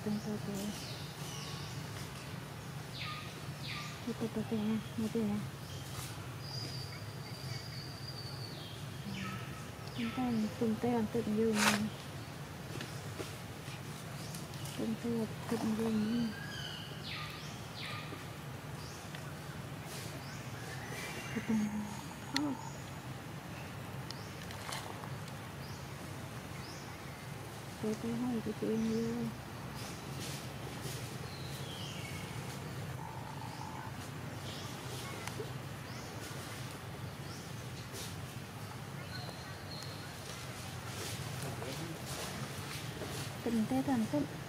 kita tu kita tu tu ha itu ya chúng ta cùng tay làm tận dụng cùng tay làm tận dụng tận dụng tôi thấy hai cái chuyện như Mình.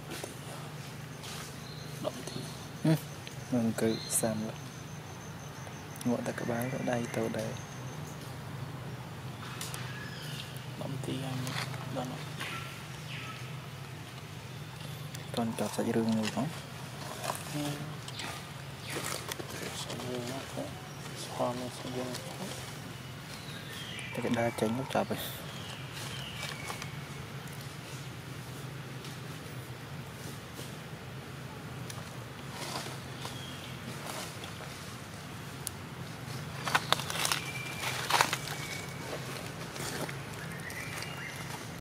10នាទី10នាទីហ្នឹងគឺសាំងក់តែក្បាលទៅដៃទៅដៃ10នាទីហើយដល់តន់ចាប់សាច់រឿងមួយផងសាច់រឿងហ្នឹងស្វាមសាច់រឿងតែគេដើរចេញទៅចាប់ហើយ